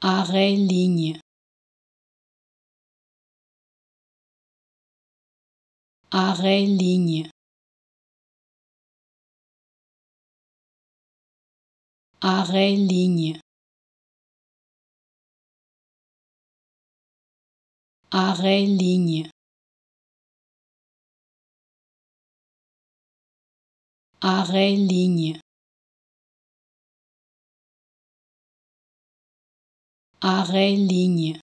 arrêt ligne. Arrêt ligne. Arrêt ligne. Arrêt ligne. Arrêt ligne arrêt ligne.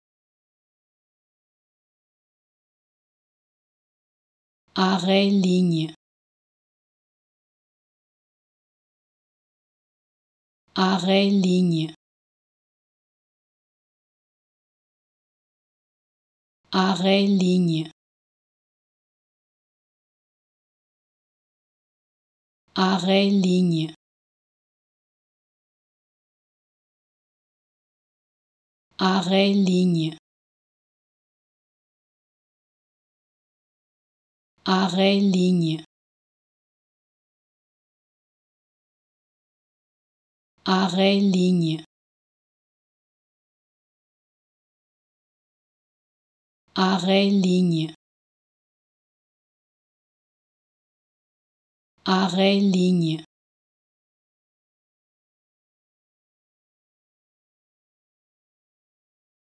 Arrêt ligne. Arrêt ligne. Arrêt ligne. Arrêt ligne arrêt ligne arrêt ligne arrêt ligne arrêt ligne arrêt ligne